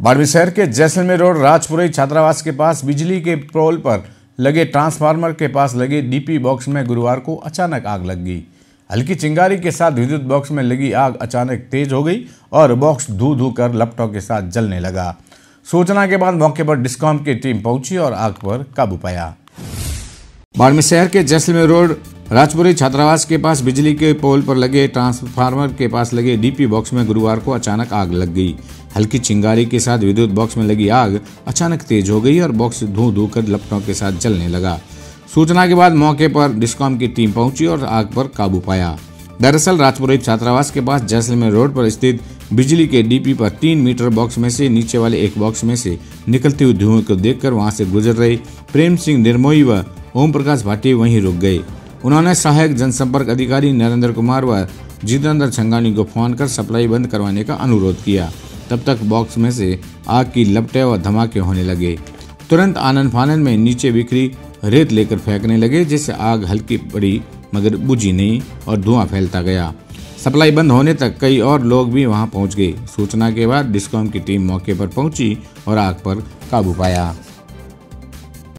बाड़मेर शहर के जैसलमेर रोड, राजपुरी छात्रावास के पास बिजली के पोल पर लगे ट्रांसफार्मर के पास लगे डीपी बॉक्स में गुरुवार को अचानक आग लग गई। हल्की चिंगारी के साथ विद्युत बॉक्स में लगी आग अचानक तेज हो गई और बॉक्स धू धू कर लैपटॉप के साथ जलने लगा। सूचना के बाद मौके पर डिस्कॉम की टीम पहुँची और आग पर काबू पाया। बाड़मेर शहर के जैसलमेर रोड राजपुरी छात्रावास के पास बिजली के पोल पर लगे ट्रांसफार्मर के पास लगे डीपी बॉक्स में गुरुवार को अचानक आग लग गई। हल्की चिंगारी के साथ विद्युत बॉक्स में लगी आग अचानक तेज हो गई और बॉक्स धू धू कर लपटों के साथ जलने लगा। सूचना के बाद मौके पर डिस्कॉम की टीम पहुँची और आग पर काबू पाया। दरअसल राजपुरी छात्रावास के पास जैसलमेर रोड पर स्थित बिजली के डीपी पर तीन मीटर बॉक्स में से नीचे वाले एक बॉक्स में से निकलते हुए धुएँ को देखकर वहाँ से गुजर रहे प्रेम सिंह निर्मोही व ओम प्रकाश भाटी वहीं रुक गए। उन्होंने सहायक जनसंपर्क अधिकारी नरेंद्र कुमार व जितेंद्र छंगानी को फ़ोन कर सप्लाई बंद करवाने का अनुरोध किया। तब तक बॉक्स में से आग की लपटे व धमाके होने लगे। तुरंत आनंद फानंद में नीचे बिखरी रेत लेकर फेंकने लगे, जिससे आग हल्की पड़ी मगर बुझी नहीं और धुआँ फैलता गया। सप्लाई बंद होने तक कई और लोग भी वहाँ पहुँच गए। सूचना के बाद डिस्कॉम की टीम मौके पर पहुँची और आग पर काबू पाया।